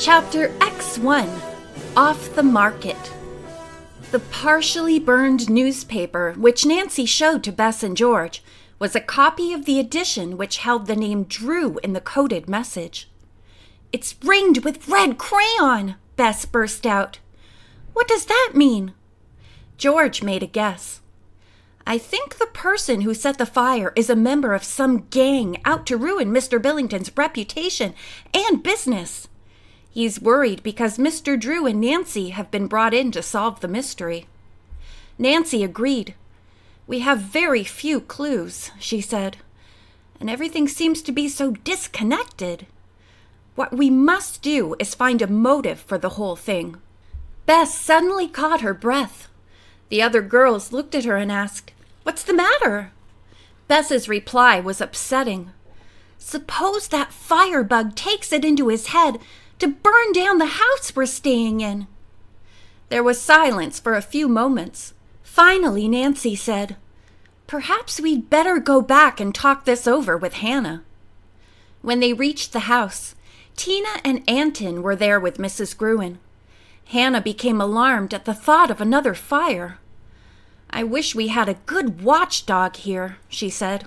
Chapter X1 Off the Market. The partially burned newspaper, which Nancy showed to Bess and George, was a copy of the edition which held the name Drew in the coded message. It's ringed with red crayon, Bess burst out. What does that mean? George made a guess. I think the person who set the fire is a member of some gang out to ruin Mr. Billington's reputation and business. He's worried because Mr. Drew and Nancy have been brought in to solve the mystery. Nancy agreed. We have very few clues, she said, and everything seems to be so disconnected. What we must do is find a motive for the whole thing. Bess suddenly caught her breath. The other girls looked at her and asked, What's the matter? Bess's reply was upsetting. Suppose that firebug takes it into his head to burn down the house we're staying in. There was silence for a few moments. Finally, Nancy said, Perhaps we'd better go back and talk this over with Hannah. When they reached the house, Tina and Anton were there with Mrs. Gruen. Hannah became alarmed at the thought of another fire. I wish we had a good watchdog here, she said.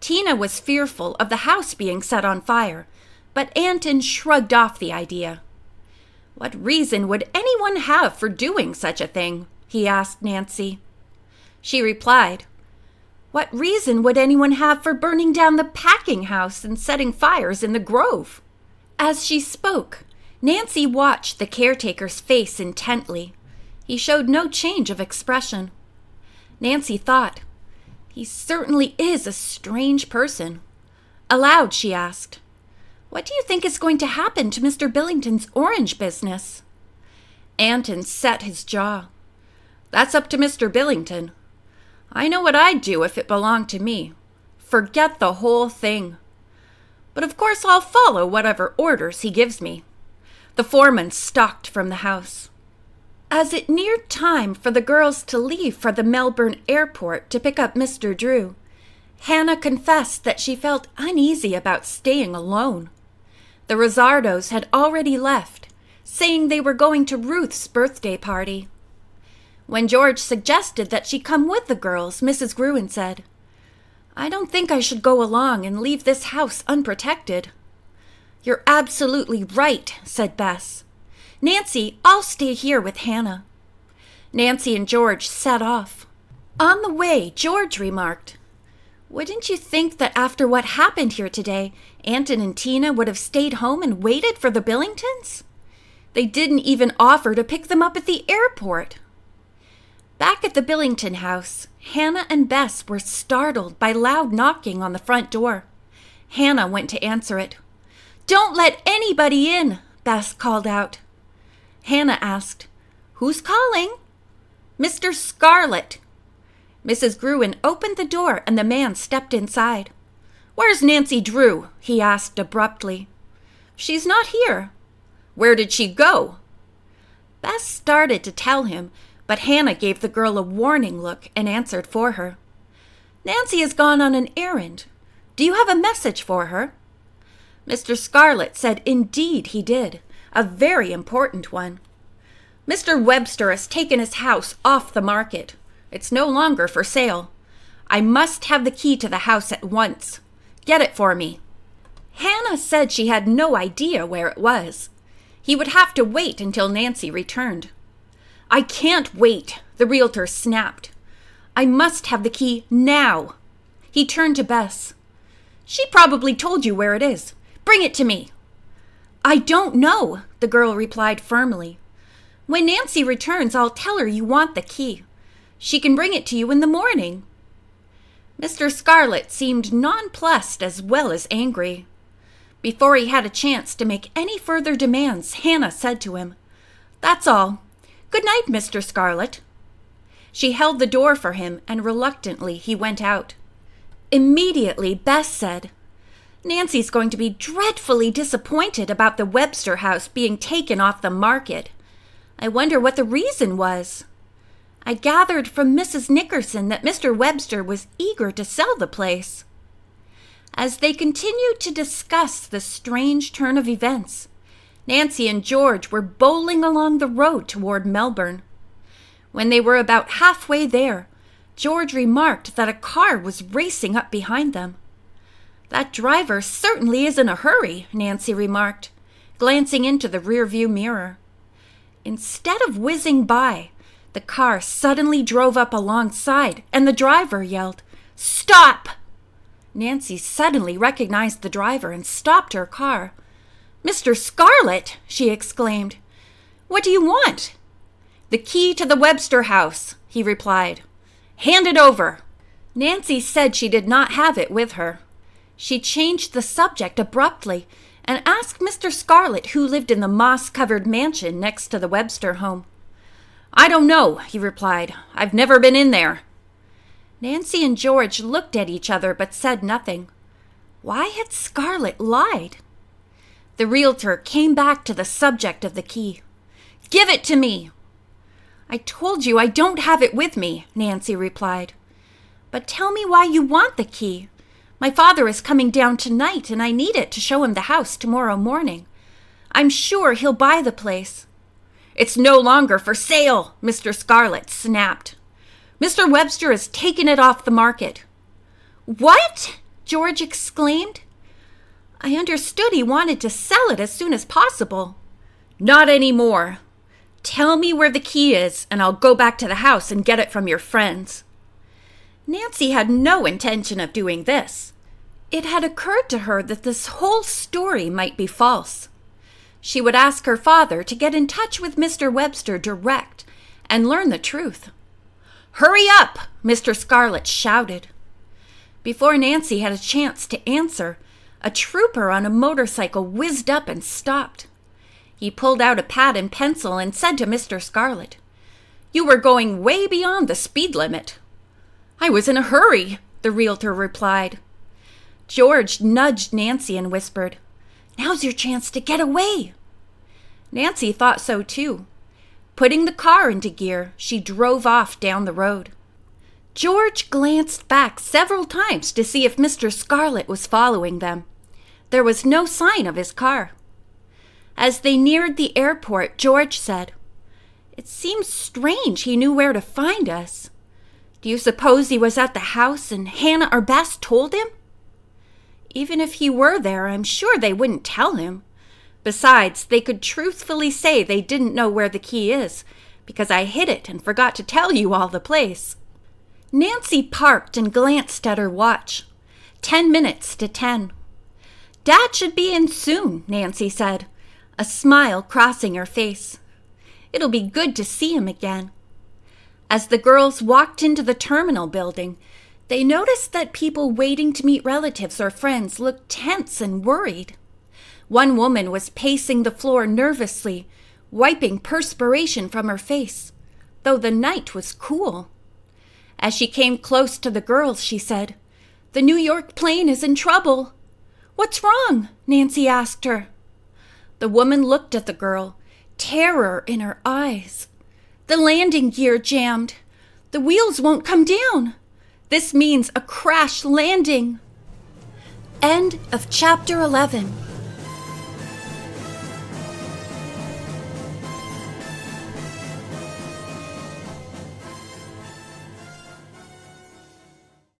Tina was fearful of the house being set on fire but Anton shrugged off the idea. What reason would anyone have for doing such a thing? he asked Nancy. She replied, What reason would anyone have for burning down the packing house and setting fires in the grove? As she spoke, Nancy watched the caretaker's face intently. He showed no change of expression. Nancy thought, He certainly is a strange person. Aloud, she asked, what do you think is going to happen to Mr. Billington's orange business? Anton set his jaw. That's up to Mr. Billington. I know what I'd do if it belonged to me. Forget the whole thing. But of course I'll follow whatever orders he gives me. The foreman stalked from the house. As it neared time for the girls to leave for the Melbourne airport to pick up Mr. Drew, Hannah confessed that she felt uneasy about staying alone. The Rosardos had already left, saying they were going to Ruth's birthday party. When George suggested that she come with the girls, Mrs. Gruen said, I don't think I should go along and leave this house unprotected. You're absolutely right, said Bess. Nancy, I'll stay here with Hannah. Nancy and George set off. On the way, George remarked, wouldn't you think that after what happened here today, Anton and Tina would have stayed home and waited for the Billingtons? They didn't even offer to pick them up at the airport. Back at the Billington house, Hannah and Bess were startled by loud knocking on the front door. Hannah went to answer it. Don't let anybody in, Bess called out. Hannah asked, Who's calling? Mr. Scarlet. Mrs. Gruen opened the door and the man stepped inside. Where's Nancy Drew? he asked abruptly. She's not here. Where did she go? Bess started to tell him, but Hannah gave the girl a warning look and answered for her. Nancy has gone on an errand. Do you have a message for her? Mr. Scarlett said indeed he did, a very important one. Mr. Webster has taken his house off the market. It's no longer for sale. I must have the key to the house at once. Get it for me. Hannah said she had no idea where it was. He would have to wait until Nancy returned. I can't wait, the realtor snapped. I must have the key now. He turned to Bess. She probably told you where it is. Bring it to me. I don't know, the girl replied firmly. When Nancy returns, I'll tell her you want the key. She can bring it to you in the morning. Mr. Scarlet seemed nonplussed as well as angry. Before he had a chance to make any further demands, Hannah said to him, That's all. Good night, Mr. Scarlet. She held the door for him, and reluctantly he went out. Immediately, Bess said, Nancy's going to be dreadfully disappointed about the Webster house being taken off the market. I wonder what the reason was. I gathered from Mrs. Nickerson that Mr. Webster was eager to sell the place. As they continued to discuss the strange turn of events, Nancy and George were bowling along the road toward Melbourne. When they were about halfway there, George remarked that a car was racing up behind them. That driver certainly is in a hurry, Nancy remarked, glancing into the rearview mirror. Instead of whizzing by, the car suddenly drove up alongside, and the driver yelled, Stop! Nancy suddenly recognized the driver and stopped her car. Mr. Scarlett, she exclaimed. What do you want? The key to the Webster house, he replied. Hand it over. Nancy said she did not have it with her. She changed the subject abruptly and asked Mr. Scarlett who lived in the moss covered mansion next to the Webster home. I don't know, he replied. I've never been in there. Nancy and George looked at each other but said nothing. Why had Scarlet lied? The realtor came back to the subject of the key. Give it to me. I told you I don't have it with me, Nancy replied. But tell me why you want the key. My father is coming down tonight, and I need it to show him the house tomorrow morning. I'm sure he'll buy the place. It's no longer for sale, Mr. Scarlett snapped. Mr. Webster has taken it off the market. What? George exclaimed. I understood he wanted to sell it as soon as possible. Not any more. Tell me where the key is, and I'll go back to the house and get it from your friends. Nancy had no intention of doing this. It had occurred to her that this whole story might be false. She would ask her father to get in touch with Mr. Webster direct and learn the truth. Hurry up! Mr. Scarlett shouted. Before Nancy had a chance to answer, a trooper on a motorcycle whizzed up and stopped. He pulled out a pad and pencil and said to Mr. Scarlett, You were going way beyond the speed limit. I was in a hurry, the realtor replied. George nudged Nancy and whispered, Now's your chance to get away. Nancy thought so too. Putting the car into gear, she drove off down the road. George glanced back several times to see if Mr. Scarlett was following them. There was no sign of his car. As they neared the airport, George said, It seems strange he knew where to find us. Do you suppose he was at the house and Hannah or Bess told him? Even if he were there, I'm sure they wouldn't tell him. Besides, they could truthfully say they didn't know where the key is, because I hid it and forgot to tell you all the place. Nancy parked and glanced at her watch. Ten minutes to ten. Dad should be in soon, Nancy said, a smile crossing her face. It'll be good to see him again. As the girls walked into the terminal building, they noticed that people waiting to meet relatives or friends looked tense and worried. One woman was pacing the floor nervously, wiping perspiration from her face, though the night was cool. As she came close to the girls, she said, The New York plane is in trouble. What's wrong? Nancy asked her. The woman looked at the girl, terror in her eyes. The landing gear jammed. The wheels won't come down. This means a crash landing. End of chapter 11.